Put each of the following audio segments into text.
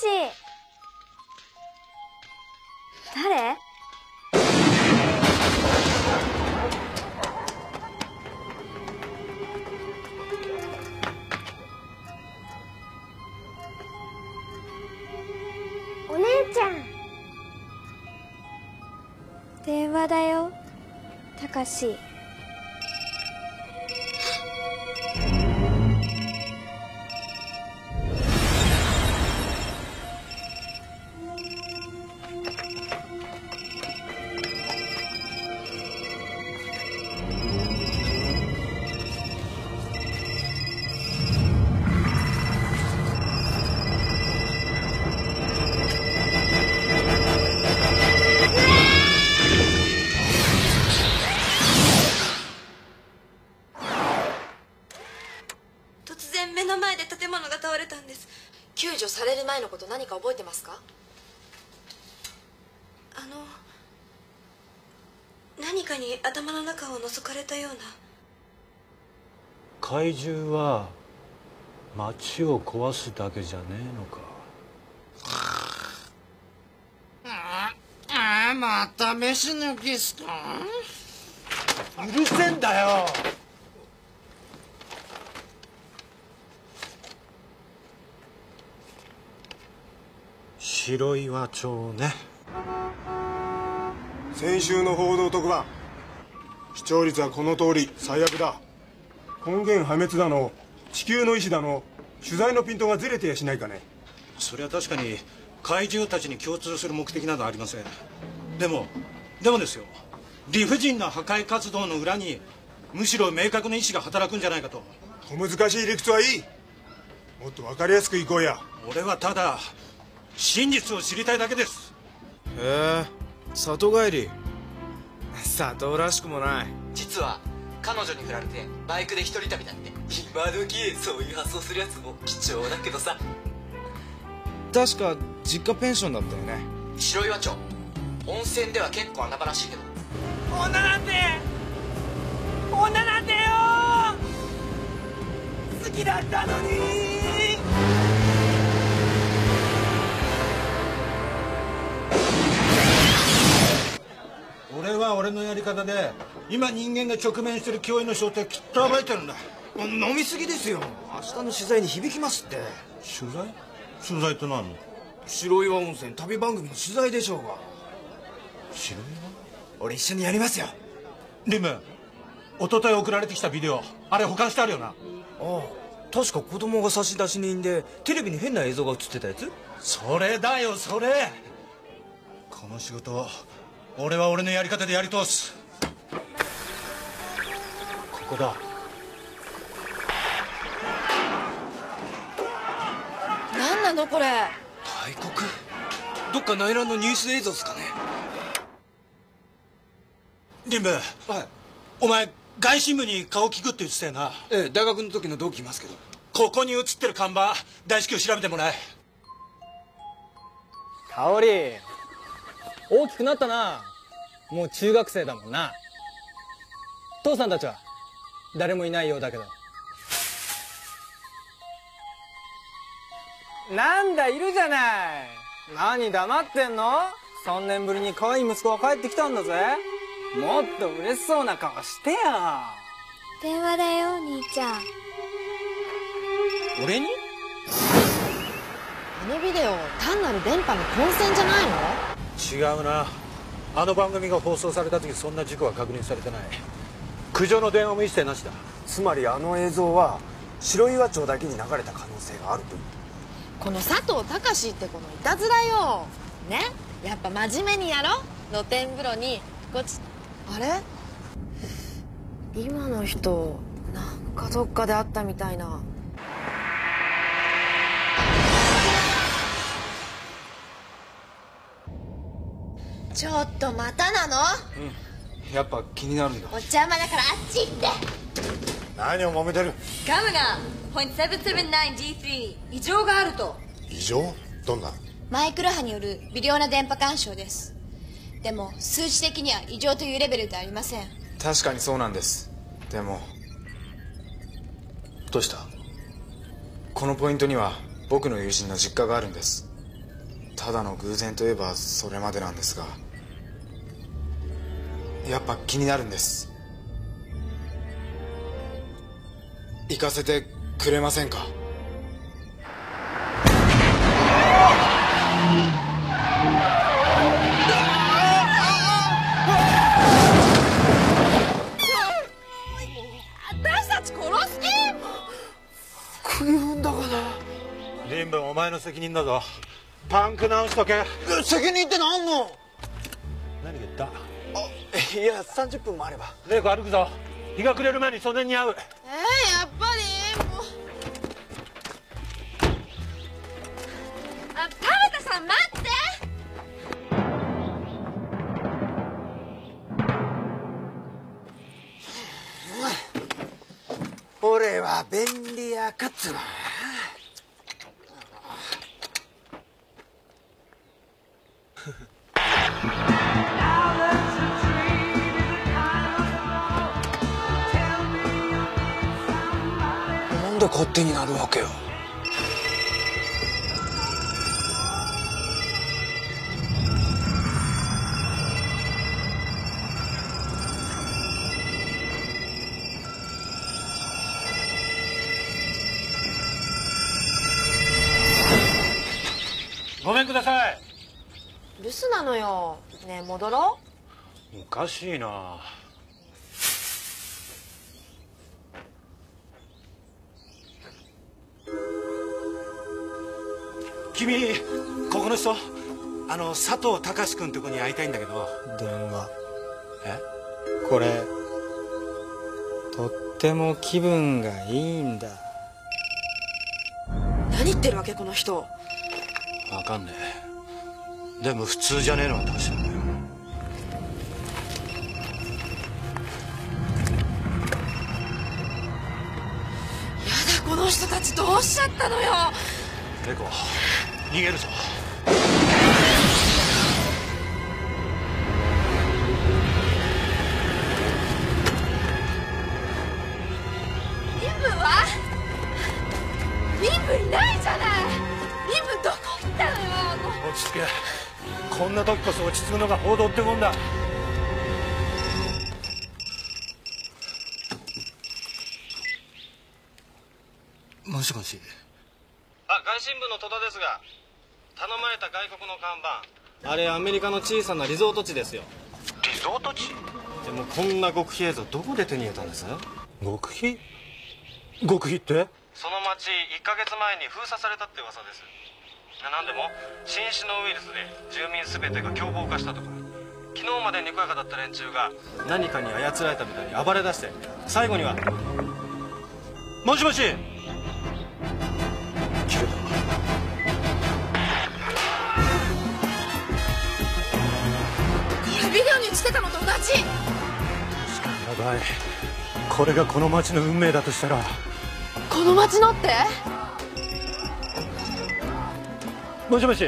し誰？お姉ちゃん。電話だよたかし。に頭の中を覗かれたような。怪獣は街を壊すだけじゃねえのか。ああまた飯抜きっすか？うるせえんだよ！白岩町ね。先週の報道特番視聴率はこの通り最悪だ。根源破滅だの地球の意志だの取材のピントがずれてやしないかね。それは確かに怪獣たちに共通する目的などありません。でもでもですよ。理不尽な破壊活動の裏にむしろ明確な意志が働くんじゃないかと。小難しい理屈はいい。もっと分かりやすくいこうや。俺はただ真実を知りたいだけです。へえ里帰り佐藤らしくもない。実は彼女に振られてバイクで一人旅だって。今時そういう発想するやつも貴重だけどさ。確か実家ペンションだったよね。白岩町。温泉では結構穴場らしいけど。女なんて女なんてよ好きだったのに俺は俺のやり方で今人間が直面してる脅威の正体をきっと暴いてるんだ。飲みすぎですよ。明日の取材に響きますって。取材？取材って何？白岩温泉旅番組の取材でしょうが。白岩？俺一緒にやりますよ。リム一昨日送られてきたビデオあれ保管してあるよな。ああ確か子供が差出人でテレビに変な映像が映ってたやつ？それだよそれ。この仕事俺は俺のやり方でやり通す。ここだ。何なのこれ？大国？どっか内乱のニュース映像っすかね。リンブはい。お前外信部に顔聞くって言ってたよな。ええ大学の時の同期いますけど。ここに写ってる看板大至急調べてもらえ。香織大きくなったな。もう中学生だもんな。父さんたちは誰もいないようだけど。なんだいるじゃない。何黙ってんの？3年ぶりに可愛い息子が帰ってきたんだぜ。もっと嬉しそうな顔してよ電話だよ兄ちゃん。俺に？あのビデオ単なる電波の混戦じゃないの？違うな。あの番組が放送された時そんな事故は確認されてない。苦情の電話も一切なしだ。つまりあの映像は白岩町だけに流れた可能性があるという。この佐藤隆ってこのいたずらよ。ね？やっぱ真面目にやろ？露天風呂に。こっち。あれ？今の人なんかどっかで会ったみたいなちょっとまたなの？やっぱ気になるんだ。お邪魔だからあっち行って。何を揉めてる？ガムナー .779D3 異常があると。異常？どんな？マイクロ波による微量な電波干渉です。でも数値的には異常というレベルではありません。確かにそうなんです。でもどうした？このポイントには僕の友人の実家があるんです。ただの偶然といえばそれまでなんですがやっぱ気になるんです。行かせてくれませんか？私たち殺す気首踏んだかな林文お前の責任だぞパンク直しとけ責任って何の何が言ったいや30分もあれば。玲子歩くぞ。日が暮れる前に曽根に会う。えー、やっぱりもう。あ田畑さん待って。俺は便利やかっつうの勝手になるわけよ。ごめんください。留守なのよ。ねえ戻ろおかしいな君ここの人あの佐藤隆君って子に会いたいんだけど。電話。え？これとっても気分がいいんだ。何言ってるわけこの人。わかんねえ。でも普通じゃねえのは確かだよやだこの人たちどうしちゃったのよ。玲子逃げるぞ。リンブは？リンブいないじゃない。リンブどこ行ったのよ落ち着け。こんな時こそ落ち着くのが報道ってもんだ。もしもし。あ外信部の戸田ですが頼まれた外国の看板。あれアメリカの小さなリゾート地ですよ。リゾート地？でもこんな極秘映像どこで手に入れたんです？極秘？極秘って？その町1ヶ月前に封鎖されたって噂です。何でも？新種のウイルスで住民全てが凶暴化したとか。昨日までにこやかだった連中が何かに操られたみたいに暴れ出して最後にはもしもしに映ってたのと同じ。確かこれがこの町の運命だとしたら。この町のって？もしもし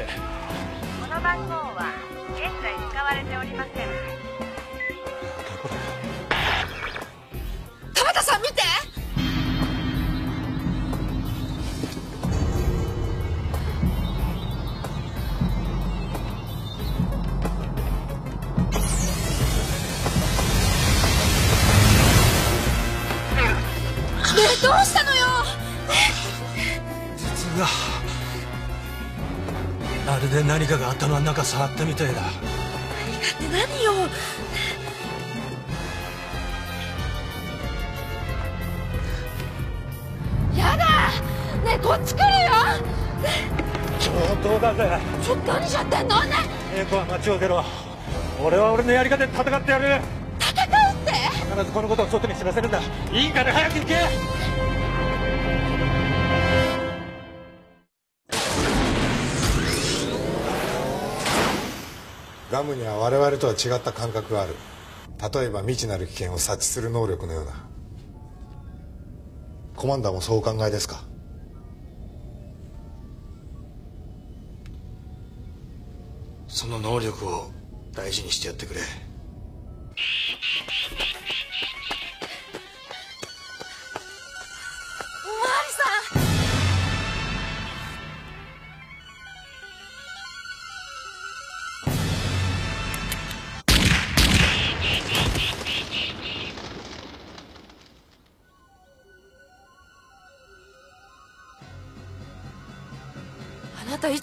何かが頭の中触ったみたいだ。って何よ。やだ。ねえこっち来るよ。上等だぜ。ちょっと何しちゃってんの？ね。英子は町を出ろ。俺は俺のやり方で戦ってやる。戦うって？必ずこのことを外に知らせるんだ。いいから早く行けガムには我々とは違った感覚がある。例えば未知なる危険を察知する能力のような。コマンダーもそうお考えですか？その能力を大事にしてやってくれ。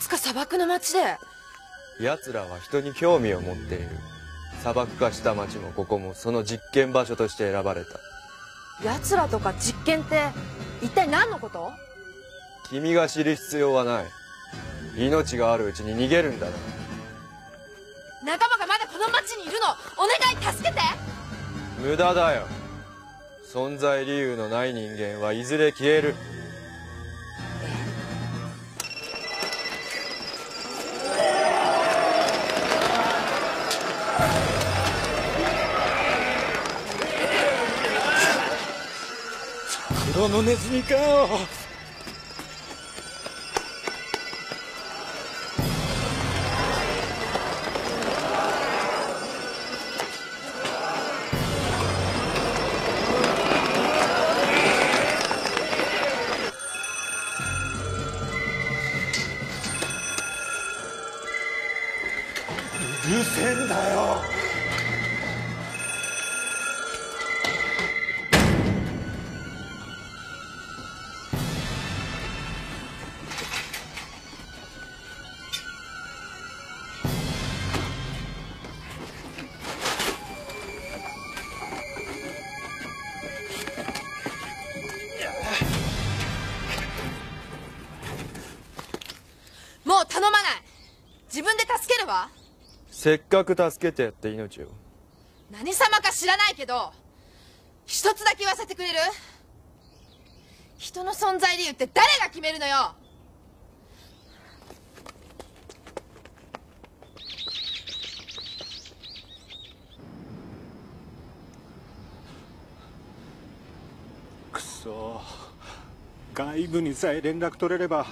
か砂漠の町で。奴らは人に興味を持っている。砂漠化した町もここもその実験場所として選ばれた。奴らとか実験って一体何のこと？君が知る必要はない。命があるうちに逃げるんだな。仲間がまだこの町にいるの？お願い助けて！無駄だよ。存在理由のない人間はいずれ消えるこのネズミかよ。せっかく助けてやって命を。何様か知らないけど一つだけ言わせてくれる？人の存在理由って誰が決めるのよ？くそ。外部にさえ連絡取れれば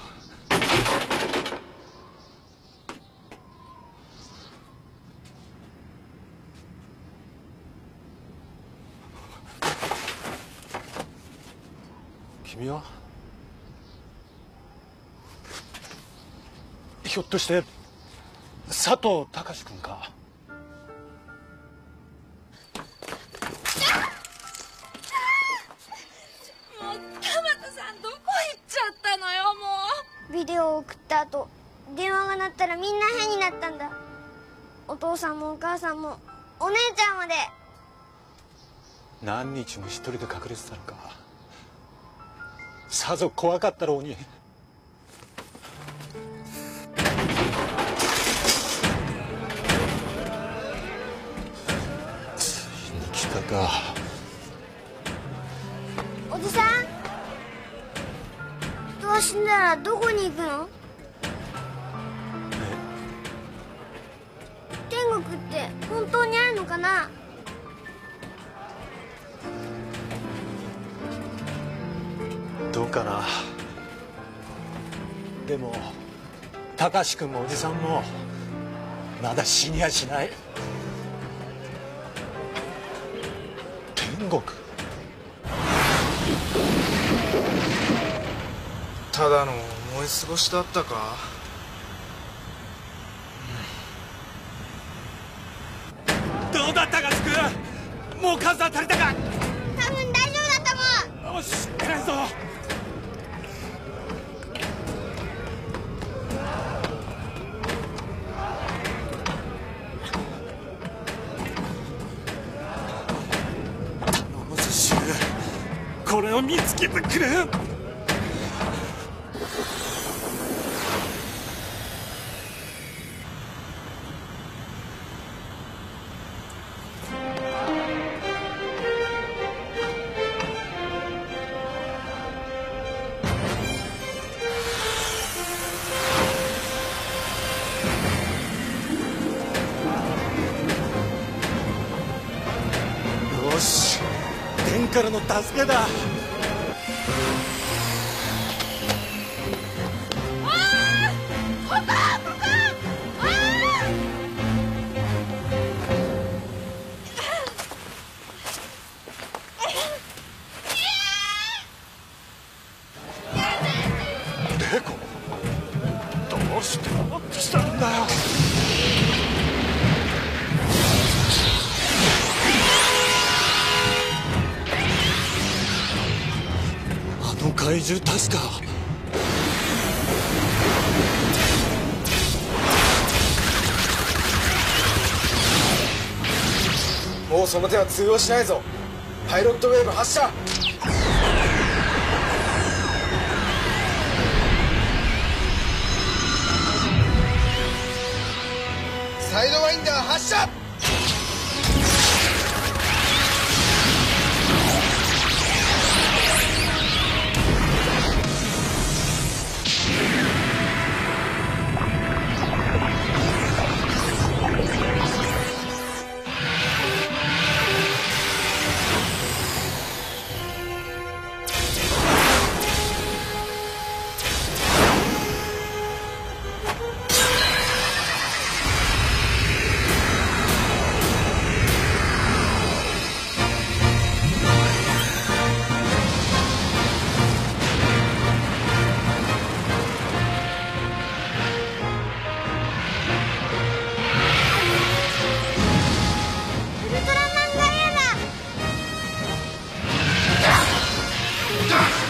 君はひょっとして佐藤隆君か？もう田畑さんどこ行っちゃったのよもビデオを送った後電話が鳴ったらみんな変になったんだ。お父さんもお母さんもお姉ちゃんまで。何日も一人で隠れてたのか。さぞ怖かったろうにか。おじさん？人は死んだらどこに行くの？天国って本当にあるのかな？どうかな。でも貴司君もおじさんもまだ死にはしない。国ただの思い過ごしだったかこれを見つけてくれ。助けだ。怪獣確か。もうその手は通用しないぞ。パイロットウェーブ発射。サイドワインダー発射。die.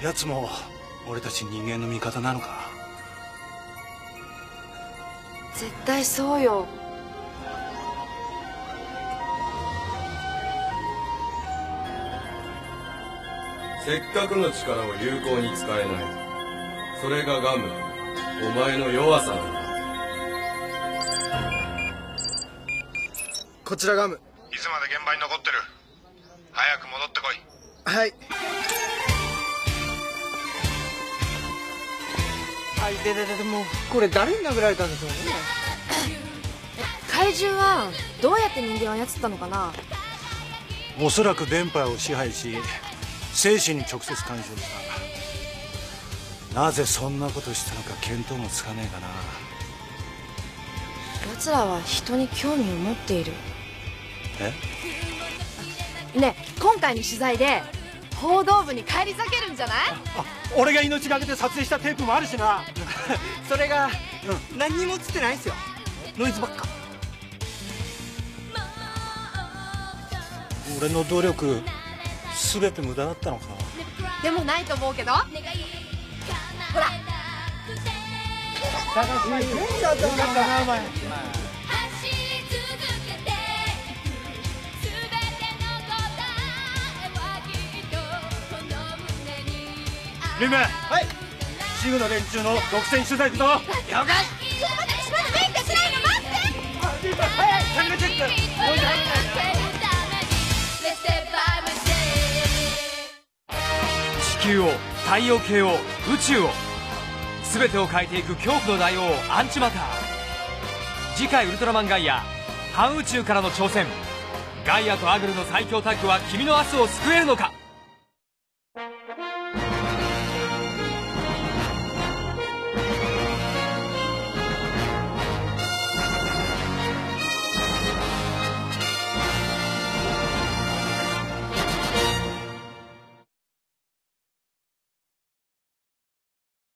奴も俺たち人間の味方なのか？ん絶対そうよ。せっかくの力を有効に使えない。それがガム。お前の弱さなんだ。こちらガム。いつまで現場に残ってる？早く戻ってこい。はいあいてててもうこれ誰に殴られたんでしょうね？怪獣はどうやって人間を操ったのかな？おそらく電波を支配し精神に直接干渉した。なぜそんなことしたのか見当もつかねえかな。奴らは人に興味を持っている。え？ねえ今回の取材で報道部に返り咲けるんじゃない？俺が命がけで撮影したテープもあるしな それが、何にも映ってないんですよ。ノイズばっか。俺の努力全て無駄だったのか。でもないと思うけど。ほら。高橋ちょっとよかったなお前リンメはいシグの連中の独占取材行くぞ地球を太陽系を宇宙を全てを変えていく恐怖の大王アンチマター。次回ウルトラマンガイア反宇宙からの挑戦。ガイアとアグルの最強タッグは君の明日を救えるのか？